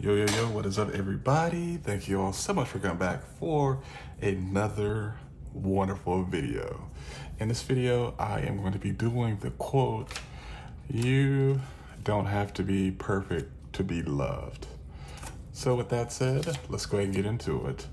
Yo, yo, yo, what is up, everybody? Thank you all so much for coming back for another wonderful video. In this video, I am going to be doing the quote, you don't have to be perfect to be loved. So with that said, let's go ahead and get into it.